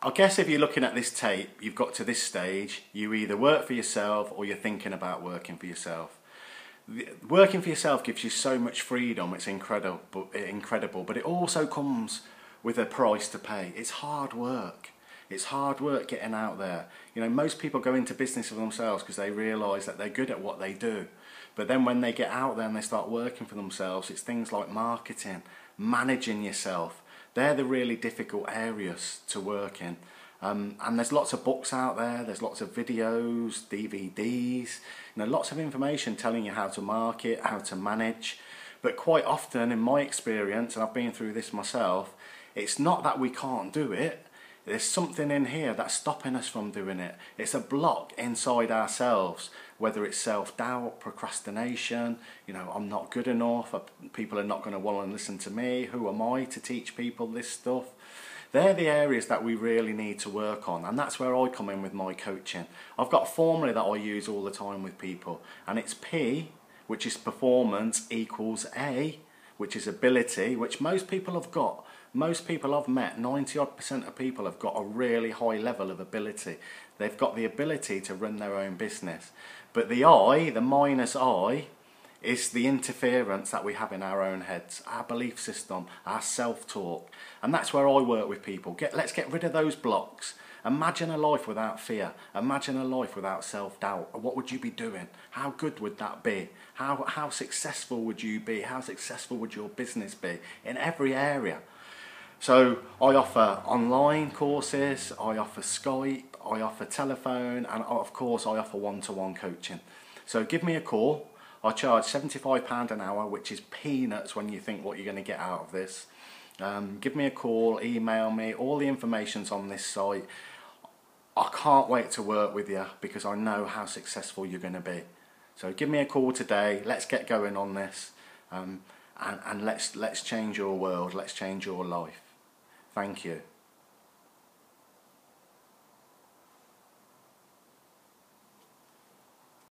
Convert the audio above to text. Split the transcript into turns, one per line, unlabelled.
I guess if you're looking at this tape, you've got to this stage, you either work for yourself or you're thinking about working for yourself. Working for yourself gives you so much freedom, it's incredible, incredible, but it also comes with a price to pay. It's hard work. It's hard work getting out there. You know, most people go into business for themselves because they realise that they're good at what they do. But then when they get out there and they start working for themselves, it's things like marketing, managing yourself, they're the really difficult areas to work in. Um, and there's lots of books out there, there's lots of videos, DVDs, you know, lots of information telling you how to market, how to manage. But quite often, in my experience, and I've been through this myself, it's not that we can't do it, there's something in here that's stopping us from doing it. It's a block inside ourselves, whether it's self-doubt, procrastination, you know, I'm not good enough, uh, people are not going to want to listen to me, who am I to teach people this stuff? They're the areas that we really need to work on and that's where I come in with my coaching. I've got a formula that I use all the time with people and it's P, which is performance, equals A, which is ability, which most people have got most people I've met, 90 odd percent of people have got a really high level of ability. They've got the ability to run their own business. But the I, the minus I, is the interference that we have in our own heads, our belief system, our self-talk. And that's where I work with people. Get, let's get rid of those blocks. Imagine a life without fear. Imagine a life without self-doubt. What would you be doing? How good would that be? How, how successful would you be? How successful would your business be? In every area. So I offer online courses, I offer Skype, I offer telephone, and of course I offer one-to-one -one coaching. So give me a call. I charge £75 an hour, which is peanuts when you think what you're going to get out of this. Um, give me a call, email me, all the information's on this site. I can't wait to work with you because I know how successful you're going to be. So give me a call today, let's get going on this um, and, and let's, let's change your world, let's change your life. Thank you.